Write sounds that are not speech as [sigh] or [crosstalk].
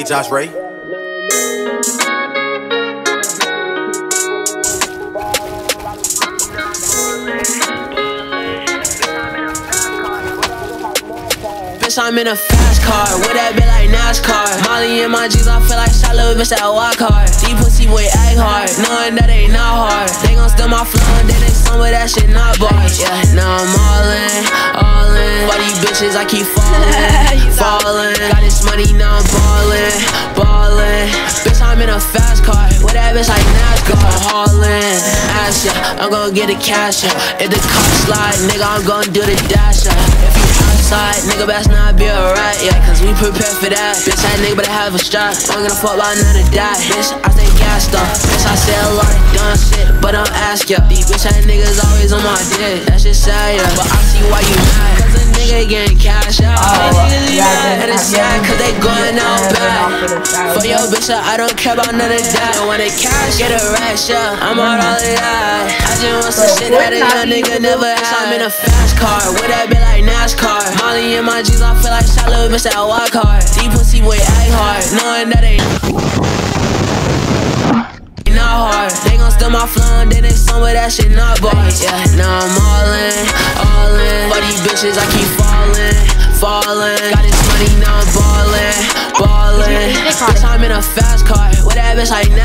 Hey, Josh Ray. Bitch, I'm in a fast car, with that bit like NASCAR. Molly in my jeans, I feel like shot little bitch that walk hard. Deep pussy boy act hard, knowing that ain't not hard. They gon' steal my flow and then they some of that shit not bars. Yeah, now I'm all in, all in. For these bitches, I keep [laughs] falling, [laughs] falling. Got this money, now I'm ballin', ballin'. Bitch like NASCAR. Haulin', ass yeah, I'm gon' get the cash yeah. If the car slide, nigga, I'm gon' do the dash yeah. If you outside, nigga, best not be alright, yeah. Cause we prepared for that. Bitch, that nigga better have a strap. I'm gonna fuck about none of that. Bitch, I stay gassed up. Bitch, I say a lot of dumb shit, but don't ask ya. These bitch, that niggas always on my dick. That's just sad, yeah. But I see why you mad. Cause a nigga getting cash out. Yeah, mad, and it's yeah, sad cause they going out yeah, bad. For your bitch, uh, I don't care about none of that. When they cash, get a rash, yeah. I'm on all of that. I just want some shit that a young nigga never had. I'm in a fast car, with that be like NASCAR. Molly in my jeans, I feel like shot little bitch that walk hard. Deep pussy boy act hard, knowing that ain't [laughs] not hard. They gon' steal my flow and then they some of that shit not bars. Yeah, now I'm all in, all in. These bitches, I keep falling, falling. Got this money, now I'm ballin', ballin'. Bitch, I'm in a fast car, with that bitch like.